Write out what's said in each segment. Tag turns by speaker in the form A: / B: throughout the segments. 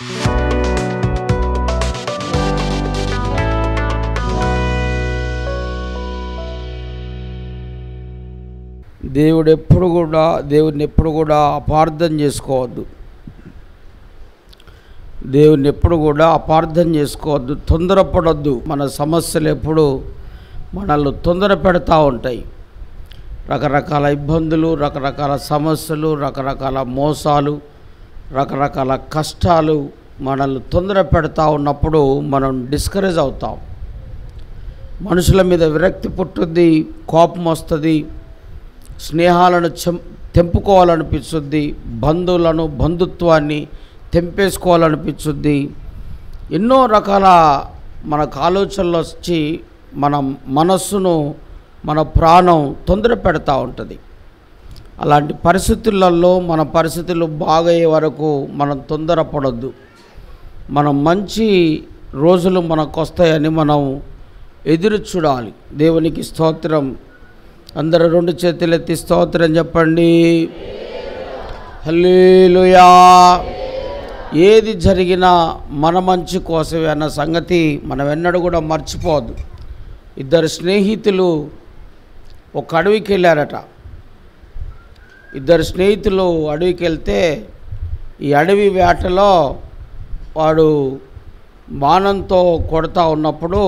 A: దేవుడు ఎప్పుడు కూడా దేవుడిని ఎప్పుడు కూడా అపార్థం చేసుకోవద్దు. దేవుడిని ఎప్పుడు కూడా అపార్థం చేసుకోవద్దు. తొందరపడొద్దు. మన సమస్యలు ఎప్పుడు మనల్ని తొందర పెడతా ఉంటాయి. రకరకాల ఇబ్బందులు రకరకాల సమస్యలు రకరకాల మోసాలు రకరకాల కష్టాలు మనల్ని తొందర పెడతా ఉన్నప్పుడు మనం డిస్కరేజ్ అవుతాం. మనుషుల మీద విరక్తి పుట్టుద్ది కోపం వస్తుంది స్నేహాలను చెం తెంపుకోవాలనిపిస్తుంది బంధువులను బంధుత్వాన్ని తెంపేసుకోవాలనిపించుద్ది ఎన్నో రకాల మనకు ఆలోచనలు వచ్చి మన మనస్సును మన ప్రాణం తొందర పెడతా ఉంటుంది. అలాంటి పరిస్థితులలో మన పరిస్థితులు బాగయ్యే వరకు మనం తొందరపడొద్దు. మనం మంచి రోజులు మనకు వస్తాయని మనం ఎదురు చూడాలి. దేవునికి స్తోత్రం. అందరూ రెండు చేతులెత్తి స్తోత్రం చెప్పండి. హల్లేలుయా. ఏది జరిగినా మన మంచి కోసమే అన్న సంగతి మనం ఎన్నడూ కూడా మర్చిపోవద్దు. ఇద్దరు స్నేహితులు ఒక అడవికి వెళ్ళారట. ఇద్దరు స్నేహితులు అడవికి వెళ్తే ఈ అడవి వేటలో వాడు బాణంతో కొడతా ఉన్నప్పుడు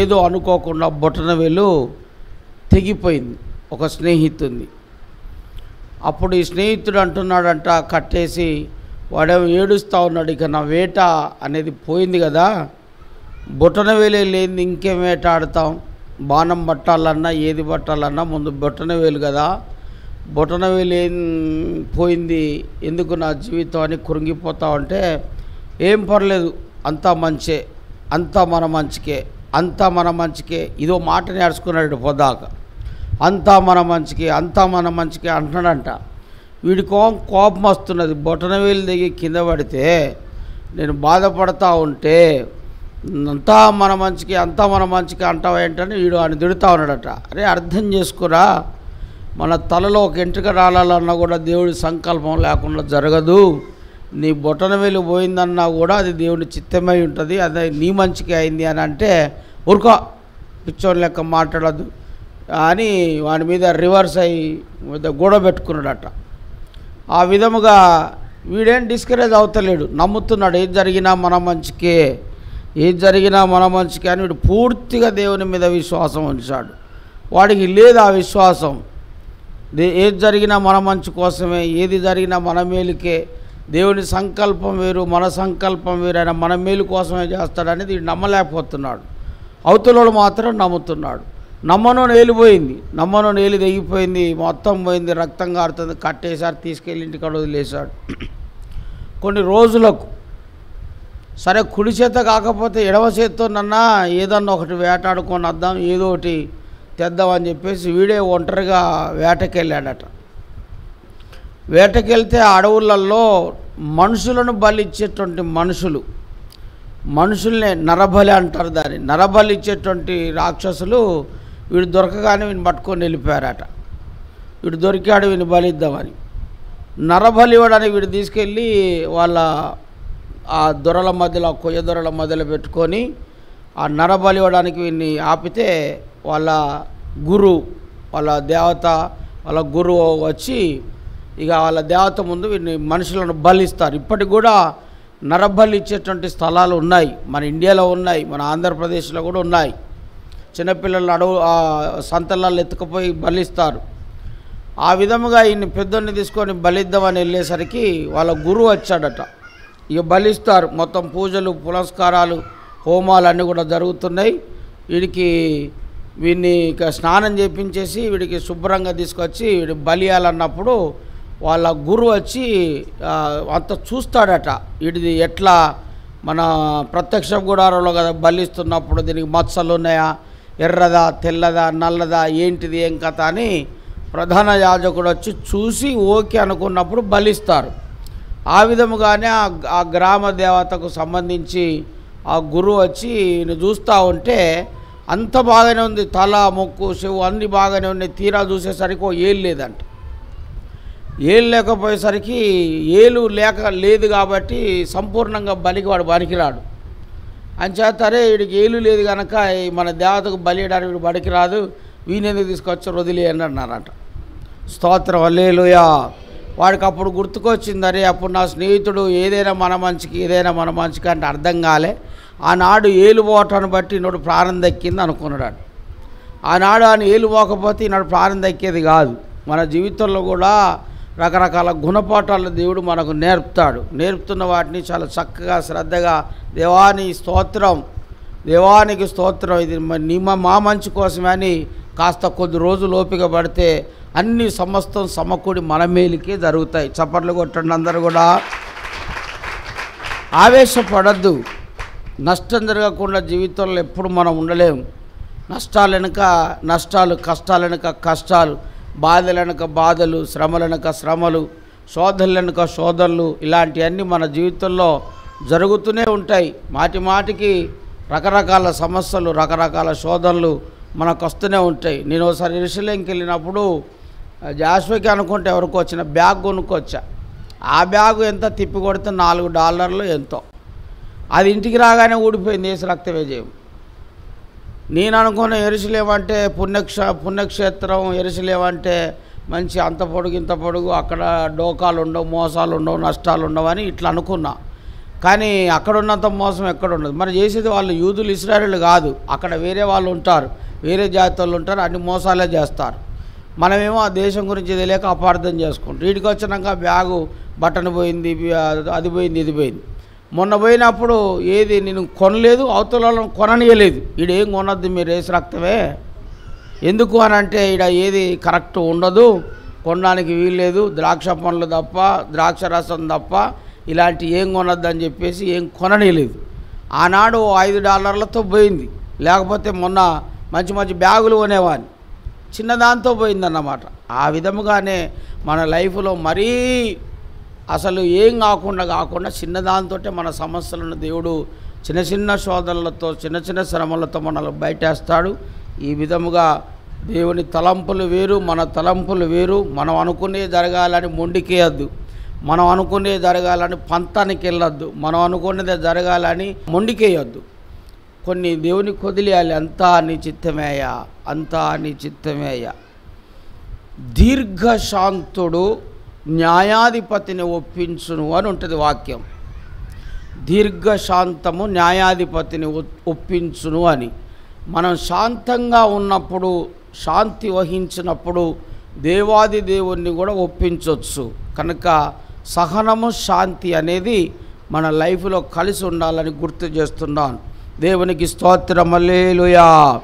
A: ఏదో అనుకోకుండా బొటన వేలు తెగిపోయింది. ఒక స్నేహితుడిని అప్పుడు ఈ స్నేహితుడు అంటున్నాడంట కట్టేసి వాడేమో ఏడుస్తూ ఉన్నాడు ఇక నా వేట అనేది పోయింది కదా. బొటన వేలే లేని ఇంకేం వేట ఆడతాం? బాణం పట్టాలన్నా ఏది పట్టాలన్నా ముందు బొటన వేలు కదా. బొటన ఏం పోయింది. ఎందుకు నా జీవితం అని కురింగిపోతా ఉంటే ఏం పర్లేదు అంతా మంచే అంతా మన మంచికే అంతా మన మంచికే ఇదో మాట నేర్చుకున్నాడు పొద్దాక. అంతా మన మంచికి అంతా మన మంచికే అంటున్నాడంట. వీడి కోపం కోపం వస్తున్నది. బొటన వేలు దిగి కింద పడితే నేను బాధపడతా ఉంటే అంతా మన మంచికి అంతా మన మంచికి అంటావు ఏంటని వీడు ఆయన తిడుతా ఉన్నాడట. అరే అర్థం చేసుకురా. మన తలలో ఒక ఎంట్రుక రాలాలన్నా కూడా దేవుడి సంకల్పం లేకుండా జరగదు. నీ బొటన వేలు పోయిందన్నా కూడా అది దేవుడి చిత్తమై ఉంటుంది. అది నీ మంచికి అయింది అని అంటే ఊరుకో పిచ్చోని లెక్క మాట్లాడద్దు. అని వాని మీద రివర్స్ అయ్యి గూడ పెట్టుకున్నాడట. ఆ విధముగా వీడేం డిస్కరేజ్ అవుతలేడు. నమ్ముతున్నాడు ఏది జరిగినా మన మంచికే ఏది జరిగినా మన మంచికే అని వీడు పూర్తిగా దేవుని మీద విశ్వాసం ఉంచాడు. వాడికి లేదు ఆ విశ్వాసం. ఏది జరిగినా మన మంచి కోసమే ఏది జరిగినా మన మేలుకే. దేవుని సంకల్పం వేరు మన సంకల్పం వేరు ఆయన మన మేలు కోసమే చేస్తాడనేది నమ్మలేకపోతున్నాడు. అవతలోడు మాత్రం నమ్ముతున్నాడు. నమ్మను నేలిపోయింది నమ్మను నేలి తెగిపోయింది మొత్తం పోయింది రక్తం కారుతుంది కట్టేశారు తీసుకెళ్ళి ఇంటికాడ వదిలేశాడు. కొన్ని రోజులకు సరే కుడి చేత కాకపోతే ఎడవ చేత్తో నన్నా ఏదన్నా ఒకటి వేటాడుకొని వద్దాం ఏదో ఒకటి తెద్దామని చెప్పేసి వీడే ఒంటరిగా వేటకెళ్ళాడట. వేటకెళ్తే అడవులలో మనుషులను బలిచ్చేటువంటి మనుషులు. మనుషుల్నే నరబలి అంటారు దాన్ని. నరబలి ఇచ్చేటువంటి రాక్షసులు వీడు దొరకగానే వీడిని పట్టుకొని వెళ్ళిపోయారట. వీడు దొరికాడు వీని బలిద్దామని. నరబలి ఇవ్వడానికి వీడు తీసుకెళ్ళి వాళ్ళ ఆ దొరల మధ్యలో కొయ్య దొరల మధ్యలో పెట్టుకొని ఆ నరబలి ఇవ్వడానికి వీడిని ఆపితే వాళ్ళ గురు వాళ్ళ దేవత వాళ్ళ గురువు వచ్చి ఇక వాళ్ళ దేవత ముందు వీరిని మనుషులను బలిస్తారు. ఇప్పటికి కూడా నరబలి ఇచ్చేటువంటి స్థలాలు ఉన్నాయి. మన ఇండియాలో ఉన్నాయి మన ఆంధ్రప్రదేశ్లో కూడా ఉన్నాయి. చిన్నపిల్లలు అడవు సంతలాలు ఎత్తుకుపోయి బలిస్తారు. ఆ విధముగా ఈయన పెద్దోడిని తీసుకొని బలిద్దామని వెళ్ళేసరికి వాళ్ళ గురువు వచ్చాడట. ఇక బలిస్తారు. మొత్తం పూజలు పురస్కారాలు హోమాలు అన్నీ కూడా జరుగుతున్నాయి. వీడికి వీడిని ఇక స్నానం చేపించేసి వీడికి శుభ్రంగా తీసుకొచ్చి వీడి బలియాలన్నప్పుడు వాళ్ళ గురువు వచ్చి అంత చూస్తాడట. వీడిది ఎట్లా? మన ప్రత్యక్ష గుడారంలో కదా బలిస్తున్నప్పుడు దీనికి మచ్చలు ఉన్నాయా? ఎర్రదా తెల్లదా నల్లదా ఏంటిది ఏం కథ అని ప్రధాన యాజకుడు వచ్చి చూసి ఓకే అనుకున్నప్పుడు బలిస్తారు. ఆ విధముగానే ఆ గ్రామ దేవతకు సంబంధించి ఆ గురువు వచ్చి చూస్తూ ఉంటే అంత బాగానే ఉంది తల మొక్కు చెవు అన్నీ బాగానే ఉన్నాయి. తీరా చూసేసరికి ఓ లేదంట. ఏలు లేకపోయేసరికి ఏలు లేక లేదు కాబట్టి సంపూర్ణంగా బలికి వాడు పనికిరాడు అంచేతరే వీడికి ఏలు లేదు కనుక మన దేవతకు బలియడానికి వీడు బడికి రాదు వీనెందుకు తీసుకొచ్చి అని అన్నారంట. స్తోత్రం అల్లేలుయా వాడికి అప్పుడు గుర్తుకొచ్చిందరే అప్పుడు నా స్నేహితుడు ఏదైనా మన మంచికి ఏదైనా మన మంచికి అంటే అర్థం కాలే. ఆనాడు ఏలు పోవటాన్ని బట్టి నోడు ప్రాణం దక్కింది అనుకున్నాడు ఆనాడు ఆయన ఏలు పోకపోతే ఈనాడు ప్రాణం దక్కేది కాదు. మన జీవితంలో కూడా రకరకాల గుణపాఠాలు దేవుడు మనకు నేర్పుతాడు. నేర్పుతున్న వాటిని చాలా చక్కగా శ్రద్ధగా దేవాని స్తోత్రం దేవానికి స్తోత్రం ఇది నీ మా మా మంచి కోసమే అని కాస్త కొద్ది రోజులు ఓపిక పడితే అన్ని సమస్తం సమకూడి మన మేలుకే జరుగుతాయి. చప్పట్లు కొట్టండి అందరూ కూడా. ఆవేశపడద్దు. నష్టం జరగకుండా జీవితంలో ఎప్పుడు మనం ఉండలేము. నష్టాలు వెనుక నష్టాలు కష్టాలు వెనుక కష్టాలు బాధలు వెనుక బాధలు శ్రమలు వెనుక శ్రమలు శోధనలు వెనుక శోధనలు ఇలాంటివన్నీ మన జీవితంలో జరుగుతూనే ఉంటాయి. మాటి మాటికి రకరకాల సమస్యలు రకరకాల శోధనలు మనకు వస్తూనే ఉంటాయి. నేను ఒకసారి ఇరుసలేంకి వెళ్ళినప్పుడు జాస్వికి అనుకుంటే ఎవరికి వచ్చిన బ్యాగ్ కొనుక్కొచ్చా. ఆ బ్యాగు ఎంత తిప్పి కొడితే నాలుగు డాలర్లు ఎంతో. అది ఇంటికి రాగానే ఊడిపోయింది వేసి రక్తవేజయం నేను అనుకున్న ఎరుసలేమంటే పుణ్యక్ష పుణ్యక్షేత్రం ఎరుసలేమంటే మంచి అంత పొడుగు ఇంత పొడుగు అక్కడ డోకాలు ఉండవు మోసాలు ఉండవు నష్టాలు ఉండవు అని ఇట్లా అనుకున్నా. కానీ అక్కడ ఉన్నంత మోసం ఎక్కడ ఉండదు. మరి చేసేది వాళ్ళు యూదులు ఇస్రాయలు కాదు. అక్కడ వేరే వాళ్ళు ఉంటారు. వేరే జాతి వాళ్ళు ఉంటారు. అన్ని మోసాలే చేస్తారు. మనమేమో ఆ దేశం గురించి తెలియక అపార్థం చేసుకుంటాం. వీటికి వచ్చినాక బ్యాగు బటన్ పోయింది అది పోయింది ఇది పోయింది. మొన్న పోయినప్పుడు ఏది నేను కొనలేదు అవతల వాళ్ళని కొననీయలేదు. ఈడ ఏం కొనద్దు మీరు వేసి రక్తమే. ఎందుకు అని అంటే ఈడ ఏది కరెక్ట్ ఉండదు కొనడానికి వీల్లేదు ద్రాక్ష పండ్లు తప్ప ద్రాక్ష రసం తప్ప ఇలాంటి ఏం కొనద్దు అని చెప్పేసి ఏం కొననీయలేదు. ఆనాడు ఐదు డాలర్లతో పోయింది. లేకపోతే మొన్న మంచి మంచి బ్యాగులు కొనేవాడిని. చిన్నదాంతో పోయిందన్నమాట. ఆ విధముగానే మన లైఫ్లో మరీ అసలు ఏం కాకుండా కాకుండా చిన్నదాంతో మన సమస్యలను దేవుడు చిన్న చిన్న శోధనలతో చిన్న చిన్న శ్రమలతో మనల్ని బయటేస్తాడు. ఈ విధముగా దేవుని తలంపులు వేరు మన తలంపులు వేరు. మనం అనుకునే జరగాలని మొండికేయద్దు. మనం అనుకునే జరగాలని పంతానికి వెళ్ళొద్దు. మనం అనుకునేది జరగాలని మొండికేయొద్దు. కొన్ని దేవుని కొదిలేయాలి. అంతా నీ చిత్తమేయ అంతా నీ చిత్తమేయ దీర్ఘశాంతుడు న్యాయాధిపతిని ఒప్పించును అని ఉంటుంది వాక్యం. దీర్ఘశాంతము న్యాయాధిపతిని ఒప్పించును అని. మనం శాంతంగా ఉన్నప్పుడు శాంతి వహించినప్పుడు దేవాది దేవుణ్ణి కూడా ఒప్పించవచ్చు కనుక సహనము శాంతి అనేది మన లైఫ్లో కలిసి ఉండాలని గుర్తు చేస్తున్నాను. దేవునికి స్తోత్రమల్లేలుయా